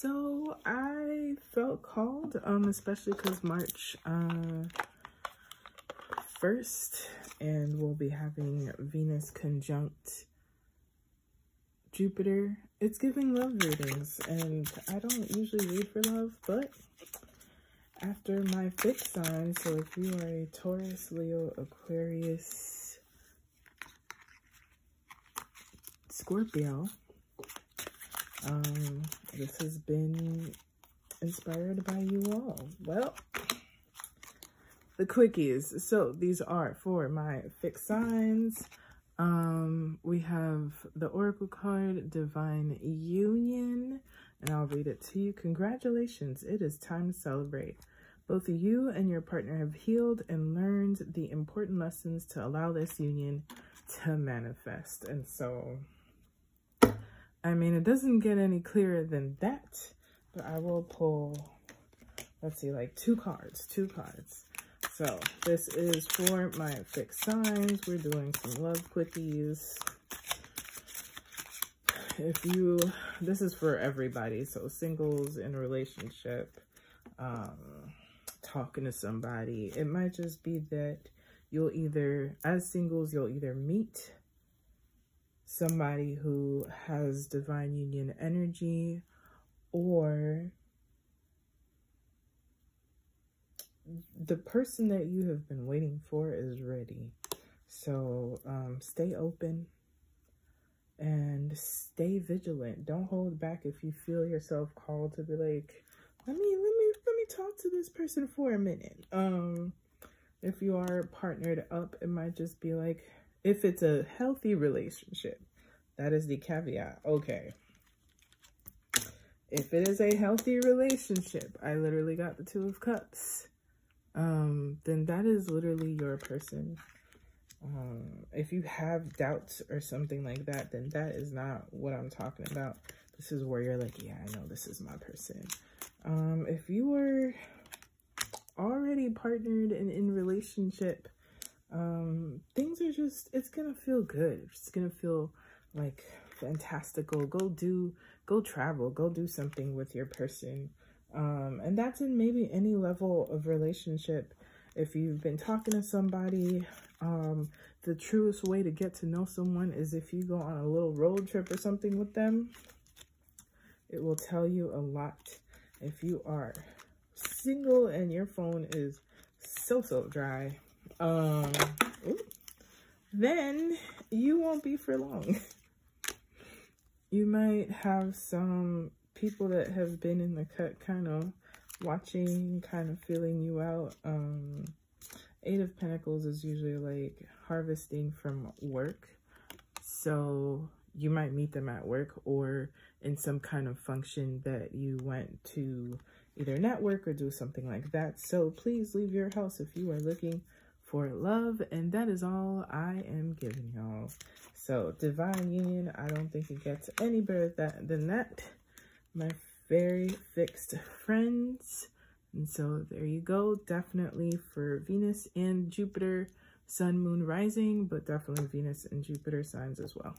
So I felt called, um, especially because March uh, 1st, and we'll be having Venus conjunct Jupiter. It's giving love readings, and I don't usually read for love, but after my fixed sign, so if you are a Taurus, Leo, Aquarius, Scorpio, um, this has been inspired by you all. Well, the quickies. So these are for my fixed signs. Um, we have the Oracle card, Divine Union, and I'll read it to you. Congratulations, it is time to celebrate. Both you and your partner have healed and learned the important lessons to allow this union to manifest. And so I mean, it doesn't get any clearer than that, but I will pull, let's see, like two cards, two cards. So this is for my fixed signs. We're doing some love quickies. If you, this is for everybody. So singles in a relationship, um, talking to somebody. It might just be that you'll either, as singles, you'll either meet somebody who has divine union energy or the person that you have been waiting for is ready. So um, stay open and stay vigilant. Don't hold back if you feel yourself called to be like, let me, let me, let me talk to this person for a minute. Um, if you are partnered up, it might just be like, if it's a healthy relationship, that is the caveat. Okay. If it is a healthy relationship, I literally got the two of cups, um, then that is literally your person. Um, if you have doubts or something like that, then that is not what I'm talking about. This is where you're like, yeah, I know this is my person. Um, if you were already partnered and in relationship, um, things are just, it's going to feel good. It's going to feel like fantastical. Go do, go travel, go do something with your person. Um, and that's in maybe any level of relationship. If you've been talking to somebody, um, the truest way to get to know someone is if you go on a little road trip or something with them. It will tell you a lot. If you are single and your phone is so, so dry, um, then you won't be for long. you might have some people that have been in the cut kind of watching, kind of feeling you out. Um, Eight of Pentacles is usually like harvesting from work. So you might meet them at work or in some kind of function that you went to either network or do something like that. So please leave your house if you are looking for love. And that is all I am giving y'all. So Divine Union, I don't think it gets any better that, than that. My very fixed friends. And so there you go. Definitely for Venus and Jupiter, Sun, Moon, Rising, but definitely Venus and Jupiter signs as well.